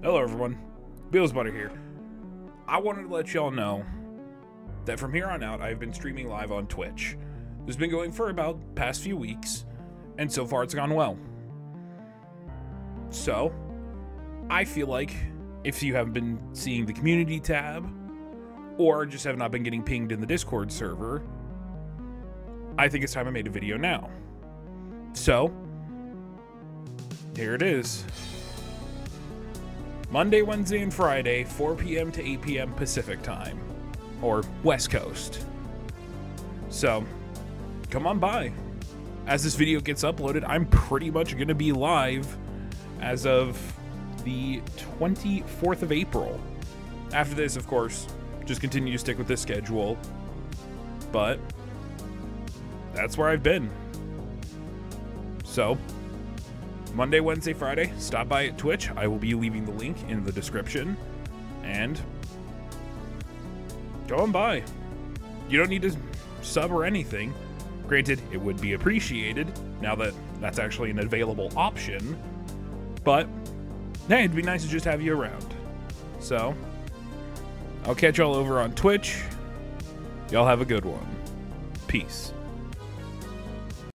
Hello, everyone. Blovesbudder here. I wanted to let y'all know that from here on out, I've been streaming live on Twitch. Has been going for about past few weeks, and so far it's gone well. So, I feel like if you haven't been seeing the community tab, or just have not been getting pinged in the Discord server, I think it's time I made a video now. So, here it is. Monday, Wednesday, and Friday, 4 p.m. to 8 p.m. Pacific time, or West Coast. So, come on by. As this video gets uploaded, I'm pretty much going to be live as of the 24th of April. After this, of course, just continue to stick with this schedule. But that's where I've been. So, Monday, Wednesday, Friday, stop by at Twitch. I will be leaving the link in the description. And go on by. You don't need to sub or anything. Granted, it would be appreciated now that that's actually an available option. But, hey, it'd be nice to just have you around. So, I'll catch y'all over on Twitch. Y'all have a good one. Peace.